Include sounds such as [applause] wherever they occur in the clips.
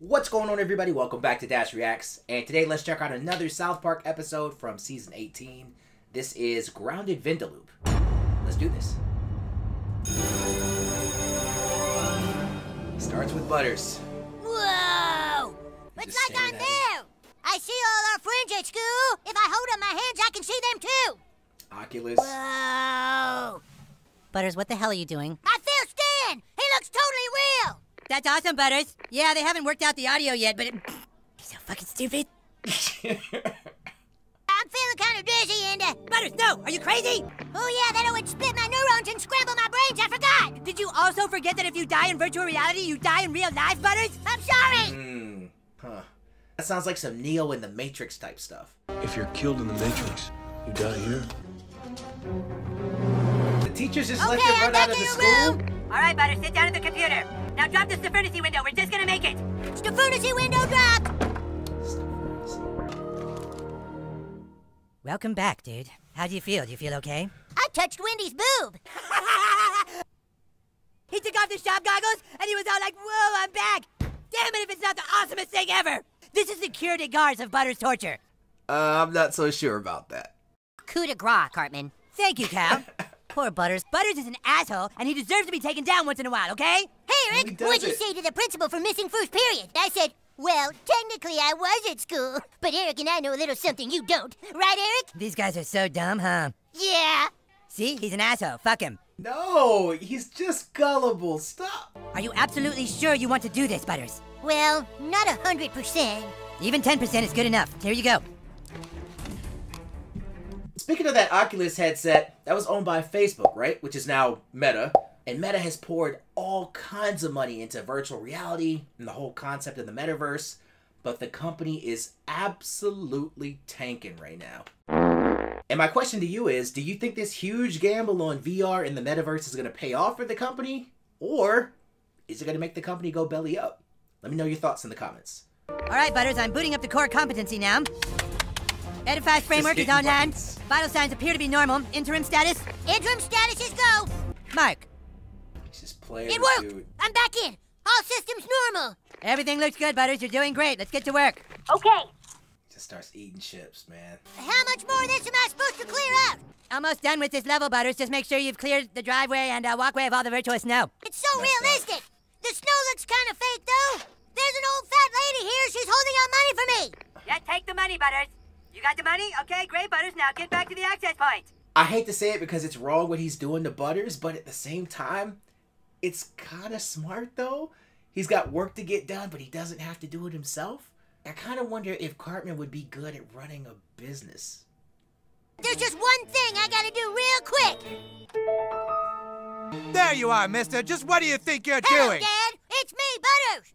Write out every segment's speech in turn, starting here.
What's going on, everybody? Welcome back to Dash Reacts. And today, let's check out another South Park episode from season 18. This is Grounded Vindaloop. Let's do this. Starts with Butters. Whoa! It's like staring I'm there! I see all our friends at school. If I hold up my hands, I can see them too. Oculus. Whoa! Butters, what the hell are you doing? I feel Stan! He looks totally real! That's awesome, Butters. Yeah, they haven't worked out the audio yet, but it... He's [sniffs] so fucking stupid. [laughs] I'm feeling kind of dizzy and, uh, Butters, no! Are you crazy? oh yeah, that would split my neurons and scramble my brains. I forgot! Did you also forget that if you die in virtual reality, you die in real life, Butters? I'm sorry! Hmm. Huh. That sounds like some Neo in the Matrix type stuff. If you're killed in the Matrix, you die here. The teachers just let Okay, you I'm run back out of in the school? room. All right, Butter, sit down at the computer. Now drop this Stefanicy window. We're just gonna make it. It's the fantasy window dropped! Welcome back, dude. How do you feel? Do you feel okay? I touched Wendy's boob. [laughs] He took off the shop goggles and he was all like, Whoa, I'm back! Damn it if it's not the awesomest thing ever! This is the cure de gars of Butters' torture. Uh, I'm not so sure about that. Coup de grace, Cartman. Thank you, Cal. [laughs] Poor Butters. Butters is an asshole, and he deserves to be taken down once in a while, okay? Hey, Eric, does what'd you it. say to the principal for missing first period? I said, well, technically I was at school, but Eric and I know a little something you don't. Right, Eric? These guys are so dumb, huh? Yeah. See, he's an asshole. Fuck him. No, he's just gullible. Stop. Are you absolutely sure you want to do this, Butters? Well, not a hundred percent. Even 10% is good enough. Here you go. Speaking of that Oculus headset, that was owned by Facebook, right? Which is now Meta. And Meta has poured all kinds of money into virtual reality and the whole concept of the metaverse. But the company is absolutely tanking right now. And my question to you is do you think this huge gamble on VR in the metaverse is going to pay off for the company? Or is it going to make the company go belly up? Let me know your thoughts in the comments. All right, Butters, I'm booting up the core competency now. Edify framework is hitting online. buttons. Vital signs appear to be normal. Interim status? Interim status is go. Mark. It's just players, It worked. dude. I'm back in. All systems normal. Everything looks good, Butters. You're doing great. Let's get to work. Okay. Just starts eating chips, man. How much more of this am I supposed to clear out? Almost done with this level, Butters. Just make sure you've cleared the driveway and uh, walkway of all the virtual snow. It's so realistic. The snow looks kind of fake, though. There's an old fat lady here. She's holding out money for me. Yeah, take the money, Butters. You got the money? Okay, great, Butters. Now get back to the access point. I hate to say it because it's wrong what he's doing to Butters, but at the same time, it's kind of smart though. He's got work to get done, but he doesn't have to do it himself. I kind of wonder if Cartman would be good at running a business. There's just one thing I gotta do real quick. There you are, mister. Just what do you think you're Hello, doing? Dad. It's me, Butters.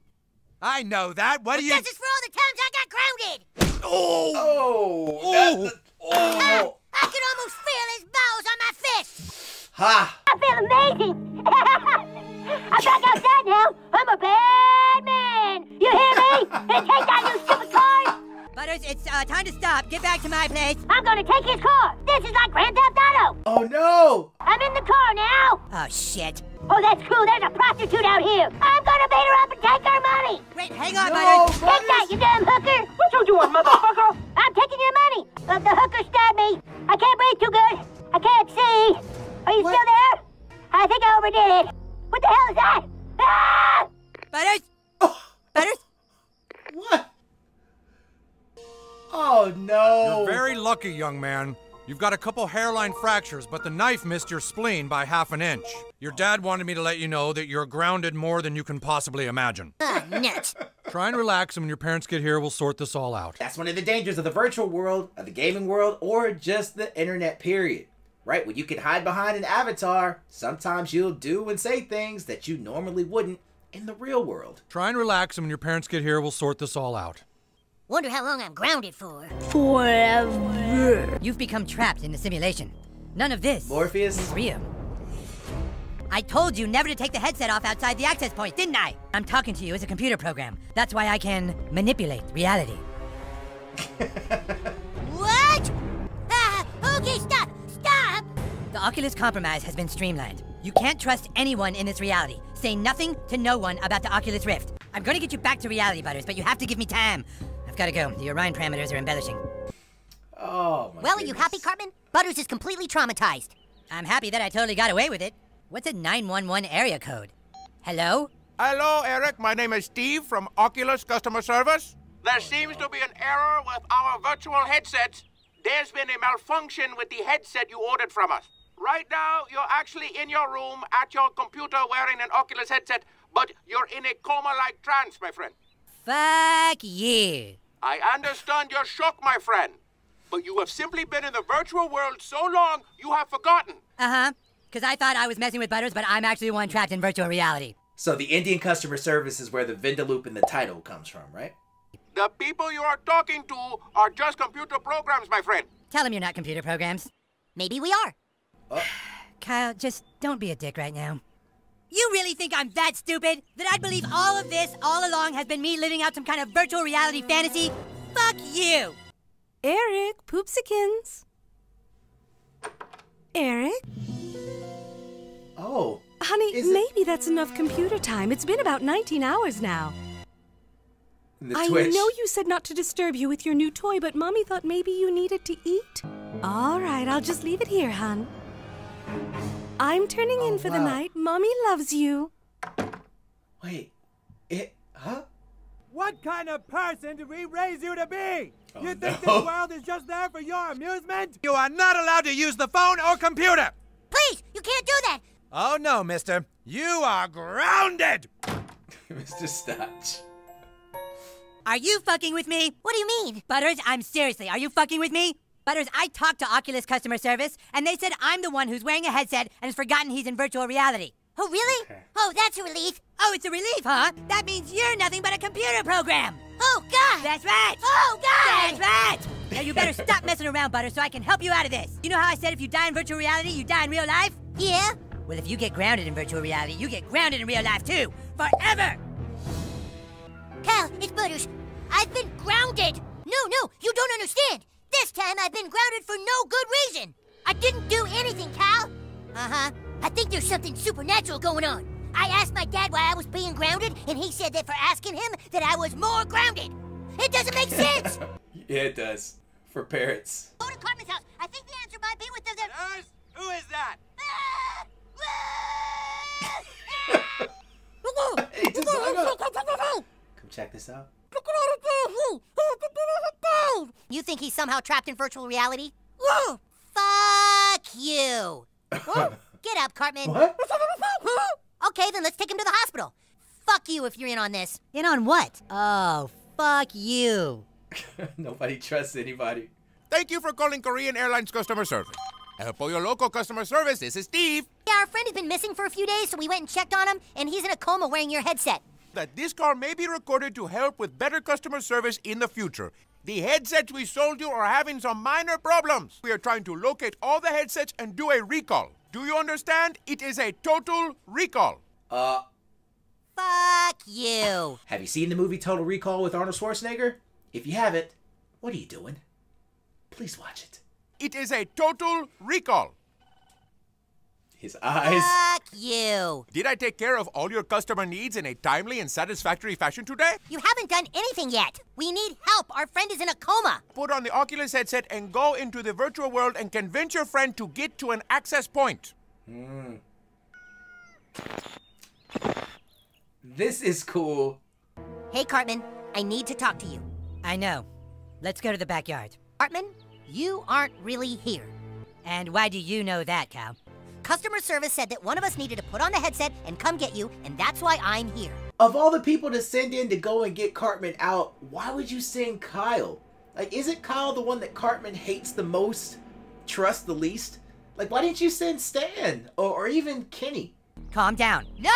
I know that. What do you. This is for all the times I got grounded. Oh! Oh, Oh. that- [laughs] oh, I could almost feel his balls on my fist. ha! I feel amazing. I'm back outside now. I'm a bad man. You hear me? And take that, you stupid car. Butters, it's uh, time to stop. Get back to my place. I'm gonna take his car. This is like Grand Theft Auto. Oh no! I'm in the car now. Oh, shit. Oh, that's cool. There's a prostitute out here. I'm gonna beat her up and take her money. Wait, hang on, No, Butters. Take that, you damn hooker! What you doing, motherfucker? I'm taking your money. Uh, the hooker stabbed me. I can't breathe too good. I can't see. Are you What? still there? I think I overdid it. What the hell is that? Ah! Butters? Oh, Butters? what? Oh no! You're very lucky, young man. You've got a couple hairline fractures, but the knife missed your spleen by half an inch. Your dad wanted me to let you know that you're grounded more than you can possibly imagine. Ah, nuts. Try and relax, and when your parents get here, we'll sort this all out. That's one of the dangers of the virtual world, of the gaming world, or just the internet, period. Right? When you can hide behind an avatar, sometimes you'll do and say things that you normally wouldn't in the real world. Try and relax, and when your parents get here, we'll sort this all out. Wonder how long I'm grounded for. Forever. You've become trapped in the simulation. None of this Morpheus? is real. I told you never to take the headset off outside the access point, didn't I? I'm talking to you as a computer program. That's why I can manipulate reality. [laughs] What? Ah, okay, stop. Stop. The Oculus compromise has been streamlined. You can't trust anyone in this reality. Say nothing to no one about the Oculus Rift. I'm gonna get you back to reality, Butters, but you have to give me time. I've gotta go. The Orion parameters are embellishing. Oh my Well, are you happy, goodness. Cartman? Butters is completely traumatized. I'm happy that I totally got away with it. What's a 911 area code? Hello? Hello, Eric. My name is Steve from Oculus Customer Service. There seems to be an error with our virtual headsets. There's been a malfunction with the headset you ordered from us. Right now, you're actually in your room at your computer wearing an Oculus headset, but you're in a coma like trance, my friend. Fuck you. I understand your shock, my friend. But you have simply been in the virtual world so long, you have forgotten. Uh huh. Because I thought I was messing with Butters, but I'm actually the one trapped in virtual reality. So the Indian customer service is where the Vindaloop in the title comes from, right? The people you are talking to are just computer programs, my friend. Tell them you're not computer programs. Maybe we are. [sighs] Kyle, just don't be a dick right now. You really think I'm that stupid? That I'd believe all of this all along has been me living out some kind of virtual reality fantasy? Fuck you! Eric, poopsikins. Eric? Oh. Honey, Is it- maybe that's enough computer time. It's been about 19 hours now. The I Twitch. know you said not to disturb you with your new toy, but Mommy thought maybe you needed to eat. All right, I'll just leave it here, hon. I'm turning Oh, in for the night. Mommy loves you. Wait. It. Huh? What kind of person did we raise you to be? Oh, you think no. this world is just there for your amusement? You are not allowed to use the phone or computer! Please, you can't do that. Oh no, mister. You are grounded! [laughs] Mr. Stotch. Are you fucking with me? What do you mean? Butters, I'm seriously, are you fucking with me? Butters, I talked to Oculus customer service, and they said I'm the one who's wearing a headset and has forgotten he's in virtual reality. Oh, really? Oh, that's a relief. Oh, it's a relief, huh? That means you're nothing but a computer program. Oh, God. That's right. Oh, God. That's right. Now you better stop messing around, Butters, so I can help you out of this. You know how I said if you die in virtual reality, you die in real life? Yeah? Well, if you get grounded in virtual reality, you get grounded in real life too, forever. Cal, it's Butters. I've been grounded. No, no, you don't understand. This time I've been grounded for no good reason. I didn't do anything, Cal. Uh huh. I think there's something supernatural going on. I asked my dad why I was being grounded, and he said that for asking him that I was more grounded. It doesn't make sense. [laughs] Yeah, it does. For parrots. Go to Cartman's house. I think the answer might be with the. the... Yes? Who is that? Ah! [laughs] Hey, just hung up. Come check this out. You think he's somehow trapped in virtual reality? Fuck you. [laughs] Get up, Cartman. What? [laughs] Okay, then let's take him to the hospital. Fuck you if you're in on this. In on what? Oh, fuck you. [laughs] Nobody trusts anybody. Thank you for calling Korean Airlines customer service. El Pollo Loco customer service, this is Steve. Yeah, our friend has been missing for a few days, so we went and checked on him, and he's in a coma wearing your headset. That this call may be recorded to help with better customer service in the future. The headsets we sold you are having some minor problems. We are trying to locate all the headsets and do a recall. Do you understand? It is a total recall. Uh, Fuck you. have you seen the movie Total Recall with Arnold Schwarzenegger? If you haven't, what are you doing? Please watch it. It is a total recall. His eyes. Fuck you. Did I take care of all your customer needs in a timely and satisfactory fashion today? You haven't done anything yet. We need help. Our friend is in a coma. Put on the Oculus headset and go into the virtual world and convince your friend to get to an access point. Hmm. This is cool. Hey, Cartman, I need to talk to you. I know. Let's go to the backyard. Cartman, you aren't really here. And why do you know that, Cal? Customer service said that one of us needed to put on the headset and come get you, and that's why I'm here. Of all the people to send in to go and get Cartman out, why would you send Kyle? Like, isn't Kyle the one that Cartman hates the most, trusts the least? Like, why didn't you send Stan or, or even Kenny? Calm down. No!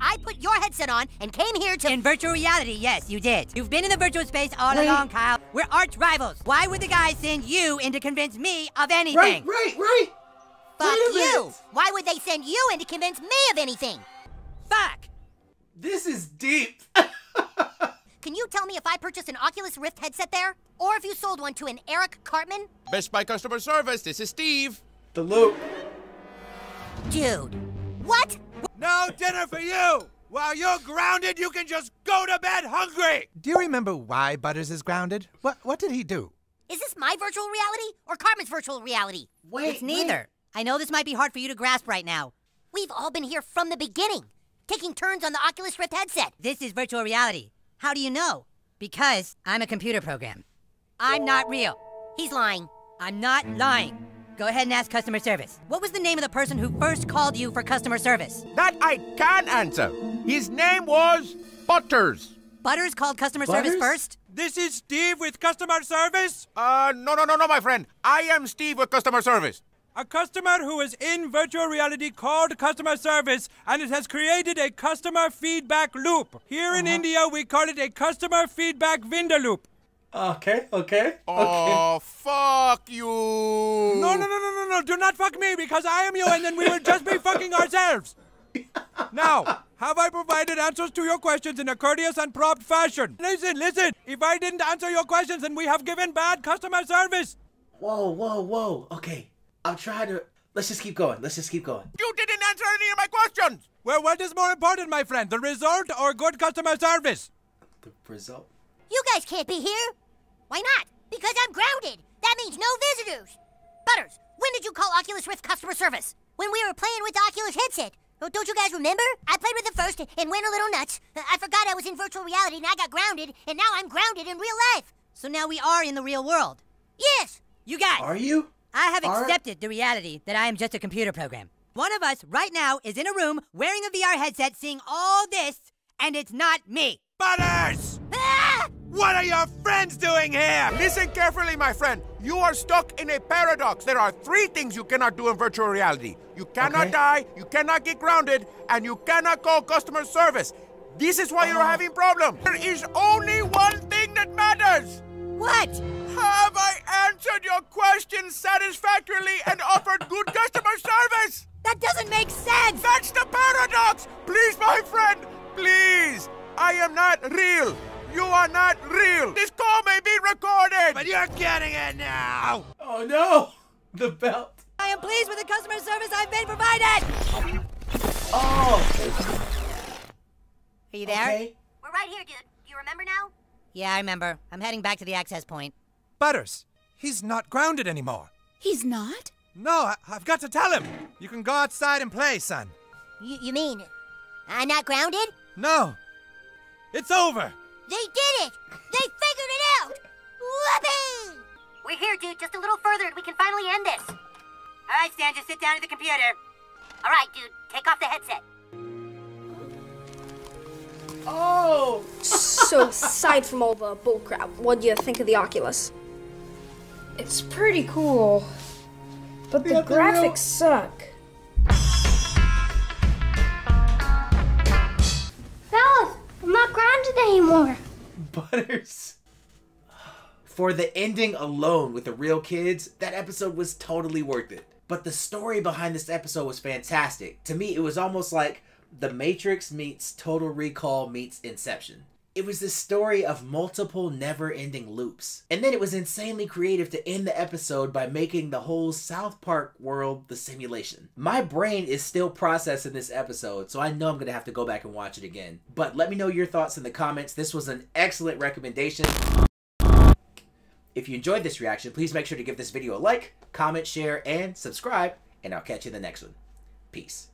I put your headset on and came here to. In virtual reality, yes, you did. You've been in the virtual space all Right. along, Kyle. We're arch rivals. Why would the guy send you in to convince me of anything? Right, right, right. Fuck Wait a you! minute. Why would they send you in to convince me of anything? Fuck! This is deep. [laughs] Can you tell me if I purchased an Oculus Rift headset there? Or if you sold one to an Eric Cartman? Best Buy customer service, this is Steve. the loop. Dude. What? No dinner for you! While you're grounded, you can just go to bed hungry! Do you remember why Butters is grounded? What what did he do? Is this my virtual reality or Cartman's virtual reality? Wait, It's neither. I know this might be hard for you to grasp right now. We've all been here from the beginning, taking turns on the Oculus Rift headset. This is virtual reality. How do you know? Because I'm a computer program. I'm not real. He's lying. I'm not lying. Go ahead and ask customer service. What was the name of the person who first called you for customer service? That I can answer. His name was Butters. Butters called customer service first? This is Steve with customer service. Uh, no, no, no, no, my friend. I am Steve with customer service. A customer who is in virtual reality called customer service, and it has created a customer feedback loop. Here in uh-huh. India, we call it a customer feedback Vindaloop. Okay, okay. Oh, fuck you. No, no, no, no, no, no. Do not fuck me because I am you, and then we will just be fucking ourselves. [laughs] Now, have I provided answers to your questions in a courteous and prompt fashion? Listen, listen. If I didn't answer your questions, then we have given bad customer service. Whoa, whoa, whoa. Okay. I'm trying to. Let's just keep going. Let's just keep going. You didn't answer any of my questions. Well, what is more important, my friend, the result or good customer service? The result. You guys can't be here. Why not? Because I'm grounded. That means no visitors. Butters, when did you call Oculus Rift customer service? When we were playing with the Oculus headset. Oh, don't you guys remember? I played with it first and went a little nuts. Uh, I forgot I was in virtual reality and I got grounded, and now I'm grounded in real life. So now we are in the real world. Yes. You guys, Are you? I have Are- accepted the reality that I am just a computer program. One of us right now is in a room wearing a VR headset seeing all this, and it's not me. Butters! Ah! What are your friends doing here? Listen carefully, my friend. You are stuck in a paradox. There are three things you cannot do in virtual reality. You cannot Okay. die, you cannot get grounded, and you cannot call customer service. This is why you're having problems. There is only one thing that matters. What? Have I answered your question satisfactorily and offered good customer service? That doesn't make sense! That's the paradox! Please, my friend, please! I am not real! You are not real! This call may be recorded! But you're getting it now! Oh no! The belt. I am pleased with the customer service I've been provided! Oh. Are you there? Okay. We're right here, dude. Do you remember now? Yeah, I remember. I'm heading back to the access point. Butters, he's not grounded anymore. He's not? No, I, I've got to tell him. You can go outside and play, son. Y- you mean I'm not grounded? No, it's over. They did it! They figured it out! Whoopee! We're here, dude. Just a little further and we can finally end this. All right, Stan, just sit down at the computer. All right, dude. Take off the headset. Oh. [laughs] so, aside from all the bullcrap, what do you think of the Oculus? It's pretty cool, but the Yeah, they're real- graphics suck. Fellas, I'm not grounded anymore. Butters. For the ending alone with the real kids, that episode was totally worth it. But the story behind this episode was fantastic. To me, it was almost like The Matrix meets Total Recall meets Inception. It was this story of multiple never ending loops. And then it was insanely creative to end the episode by making the whole South Park world the simulation. My brain is still processing this episode, so I know I'm gonna have to go back and watch it again. But let me know your thoughts in the comments. This was an excellent recommendation. If you enjoyed this reaction, please make sure to give this video a like, comment, share, and subscribe, and I'll catch you in the next one. Peace.